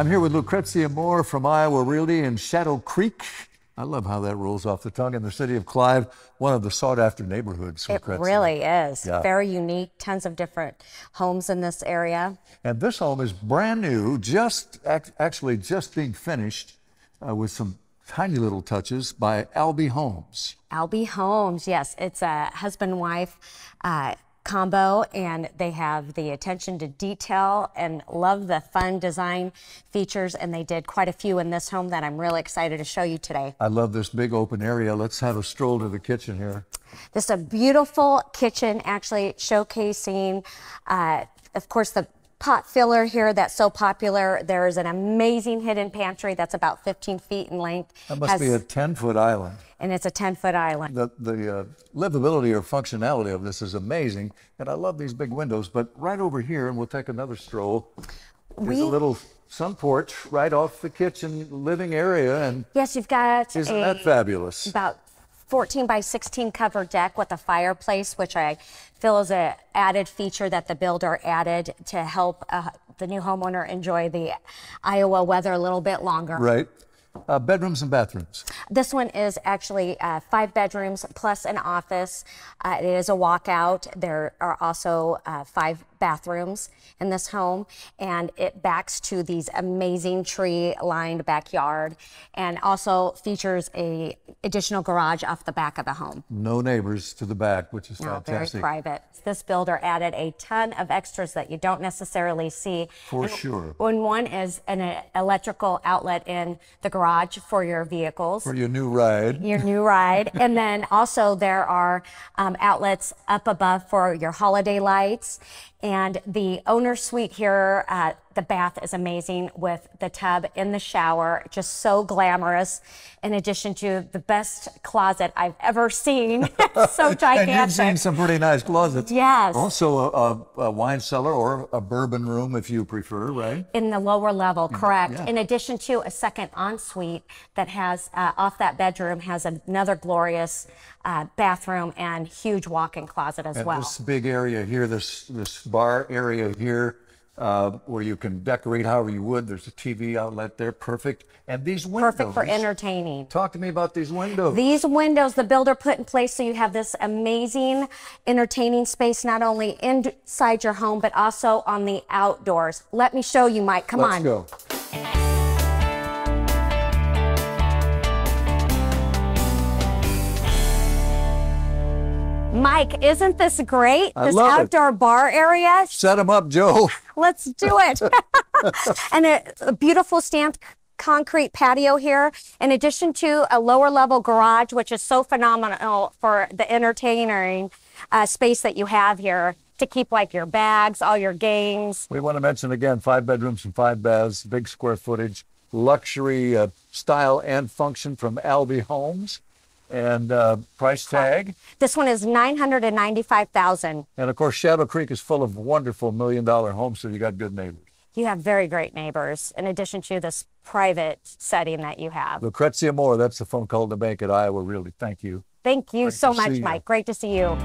I'm here with Lucrezia Moore from Iowa Realty in Shadow Creek. I love how that rolls off the tongue in the city of Clive, one of the sought after neighborhoods. It Lucrezia. really is. Yeah. Very unique. Tons of different homes in this area. And this home is brand new, just ac- actually just being finished uh, with some tiny little touches by Albe Homes. Albe Homes, yes, it's a husband wife uh, combo, and they have the attention to detail and love the fun design features. And they did quite a few in this home that I'm really excited to show you today. I love this big open area. Let's have a stroll to the kitchen here. This is a beautiful kitchen, actually showcasing, uh, of course, the pot filler here that's so popular. There's an amazing hidden pantry that's about 15 feet in length. That must Has- be a 10 foot island. and it's a 10 foot island. The, the uh, livability or functionality of this is amazing. And I love these big windows. But right over here, and we'll take another stroll, there's We- a little sun porch right off the kitchen living area. And Yes, you've got isn't a that fabulous? about 14 by 16 covered deck with a fireplace, which I feel is a added feature that the builder added to help uh, the new homeowner enjoy the Iowa weather a little bit longer. Right. Uh, bedrooms and bathrooms. This one is actually uh, five bedrooms plus an office. Uh, it is a walkout. There are also uh, five bathrooms in this home, and it backs to these amazing tree-lined backyard, and also features a additional garage off the back of the home. No neighbors to the back, which is No, very private. This builder added a ton of extras that you don't necessarily see. For And sure. When one is an uh, electrical outlet in the garage for your vehicles For your new ride. your new ride. And then also there are um, outlets up above for your holiday lights. And the owner suite here, uh, the bath is amazing with the tub in the shower, just so glamorous. In addition to the best closet I've ever seen, so gigantic. And you've seen some pretty nice closets. Yes. Also, a, a, a wine cellar or a bourbon room if you prefer, right? in the lower level, correct. yeah. In addition to a second ensuite that has uh, off that bedroom has another glorious uh, bathroom and huge walk-in closet as And well. this big area here, this this bar area here, uh, where you can decorate however you would. There's a TV outlet there, perfect. And these windows. Perfect for entertaining. Talk to me about these windows. These windows the builder put in place so you have this amazing entertaining space not only inside your home but also on the outdoors. Let me show you, Mike. Come on. Let's go. Mike, isn't this great? I this love it. outdoor bar area. Set them up, Joe. Let's do it. and a, a beautiful stamped concrete patio here, in addition to a lower level garage, which is so phenomenal for the entertaining uh, space that you have here to keep like your bags, all your games. We want to mention again five bedrooms and five baths, big square footage, luxury uh, style and function from Albe Homes, and uh, price tag. This one is 995,000. And of course, Shadow Creek is full of wonderful million dollar homes, so you got good neighbors. You have very great neighbors, in addition to this private setting that you have. Lucrezia Moore, that's the phone call to make at Iowa Realty. Thank you. Thank you Great so much, you. Mike. Great to see you.